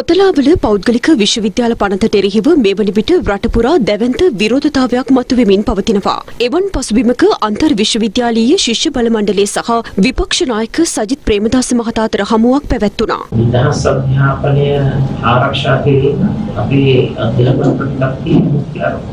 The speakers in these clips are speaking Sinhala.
කොතලාවල පෞද්ගලික විශ්වවිද්‍යාල පනතට එරෙහිව මේ වන විට රටපුරා දැවන්ත විරෝධතාවයක් මතුවෙමින් පවතිනවා. එවන් පසුබිමක අන්තර් විශ්වවිද්‍යාලීය ශිෂ්‍ය බල මණ්ඩලය සහ විපක්ෂ නායක සජිත් ප්‍රේමදාස මහතා අතර හමුවක් පැවැත්වුණා. නිදහස් අධ්‍යාපනය ආරක්ෂා කිරීම අපේ අධ්‍යාපන ප්‍රතිපත්තිය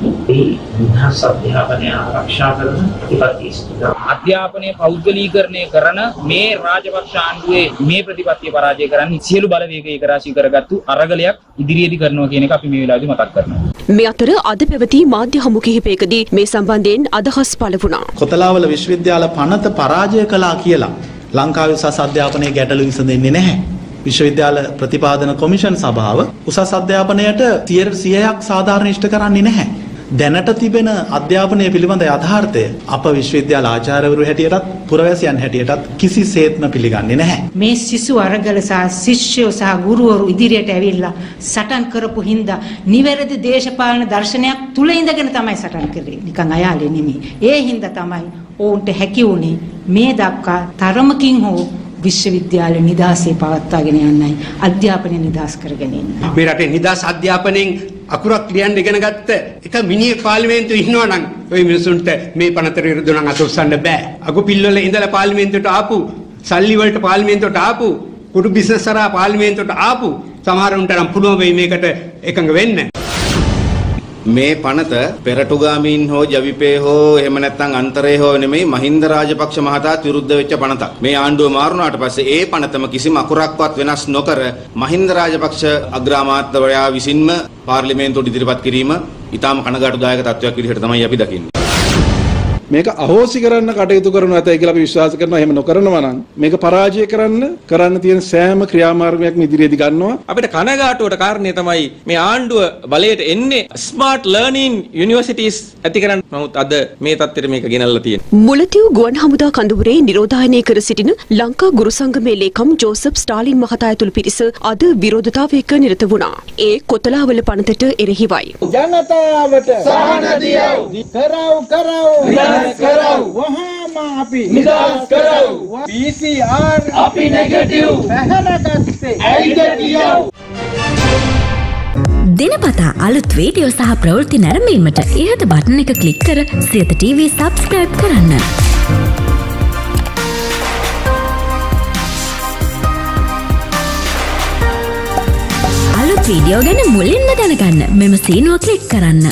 මුඛ්‍ය නිදහස් අධ්‍යාපනය ආරක්ෂා කරන ප්‍රතිපත්තිය. අධ්‍යාපනය පෞද්ගලීකරණය කරන මේ රාජපක්ෂ ආණ්ඩුවේ මේ ප්‍රතිපත්තිය පරාජය කරන්න සියලු බලවේග ඒකරාශී කරගත්තු අරගලයක් ඉදිරියේදී කරනවා කියන එක අපි මේ වෙලාවේදී මතක් කරනවා. මේ අතර අද පැවති මාධ්‍ය හමු කිහිපයකදී මේ සම්බන්ධයෙන් අදහස් පළ වුණා. කොතලාවල විශ්වවිද්‍යාල පනත පරාජය කළා කියලා ලංකාවේ උසස් අධ්‍යාපනයේ ගැටලු විසඳෙන්නේ නැහැ. විශ්වවිද්‍යාල ප්‍රතිපාදන කොමිෂන් සභාව උසස් අධ්‍යාපනයට 100ක් සාධාරණ ඉෂ්ට කරන්නේ නැහැ. දැනට තිබෙන අධ්‍යාපනය පිළිබඳ යථාර්ථය අප විශ්වවිද්‍යාල ආචාර්යවරු හැටියටත් පුරවැසියන් හැටියටත් කිසිසේත්ම පිළිගන්නේ නැහැ. මේ සිසු අරගල සහ ශිෂ්‍යයෝ සහ ගුරුවරු ඉදිරියට ඇවිල්ලා සටන් කරපු හින්දා නිවැරදි දේශපාලන දර්ශනයක් තුල ඉඳගෙන තමයි සටන් කරේ. නිකන් අයාලේ නෙමෙයි. ඒ හින්දා තමයි ඔවුන්ට හැකි වුණේ මේ දක්වා තරමකින් හෝ විශ්වවිද්‍යාල නිදහසේ පවත්වාගෙන යන්නයි අධ්‍යාපනය නිදහස් කරගෙන ඉන්නේ. මේ රටේ නිදහස් අධ්‍යාපනයෙන් අකුරක් ලියන්න ඉගෙන ගත්ත එක මිනිහ පාර්ලිමේන්තුවේ ඉන්නවා නම් ওই මිනිසුන්ට මේ පනතට විරුද්ධ නම් අත උස්සන්න බෑ. අගු පිල්වල ඉඳලා පාර්ලිමේන්තුවට ආපු සල්ලි වලට පාර්ලිමේන්තුවට ආපු කුඩු බිස්නස් කරා පාර්ලිමේන්තුවට ආපු සමහරුන්ට නම් පුළුවන් වෙයි මේකට එකඟ වෙන්න. මේ පනත පෙරටුගාමීන් හෝ ජවිපේ හෝ එහෙම නැත්නම් අන්තරේ හෝ නෙමෙයි මහින්ද රාජපක්ෂ මහතාත් විරුද්ධ වෙච්ච පනතක්. මේ ආණ්ඩුව මාරුණාට පස්සේ ඒ පනතම කිසිම අකුරක්වත් වෙනස් නොකර මහින්ද රාජපක්ෂ අග්‍රාමාත්‍යවරයා විසින්ම පාර්ලිමේන්තුවට ඉදිරිපත් කිරීම ඊටාම කනගාටුදායක තත්වයක් විදිහට තමයි අපි දකින්නේ. මේක අහෝසි කරන්න කටයුතු කරනු ඇතයි කියලා අපි විශ්වාස කරනවා. එහෙම නොකරනවා නම් මේක පරාජය කරන්න කරන්න තියෙන සෑම ක්‍රියාමාර්ගයක්ම ඉදිරියේදී ගන්නවා. අපිට කනගාටුවට කාරණේ තමයි මේ ආණ්ඩුව බලයට එන්නේ ස්මාර්ට් ලර්නින් යුනිවර්සිටිස් ඇති කරන්න. නමුත් අද මේ තත්ත්වෙට මේක ගෙනල්ලා තියෙනවා. මුලතිව් ගුවන් හමුදා කඳවුරේ නිරෝධායනය කර සිටින ලංකා ගුරු සංගමේ ලේකම් ජෝසප් ස්ටාලින් මහතා ඇතුළු පිරිස අද විරෝධතාවයක නිරත වුණා. ඒ කොතලාවල පනතට එරෙහිවයි. ජනතාවට සහන දියව් කරව් කරව් නිදහස් කරව්. වහාම අපි නිදහස් කරව්. PCR අපි නෙගටිව් පැහැරගත්තේ ඇයිද කියව්? දිනපතා අලුත් වීඩියෝ සහ ප්‍රවෘත්ති නැරඹීමට ඉහත බටන එක ක්ලික් කර සියත TV සබස්ක්‍රයිබ් කරන්න. අලුත් වීඩියෝ ගැන මුලින්ම දැනගන්න මෙම සීනුව ක්ලික් කරන්න.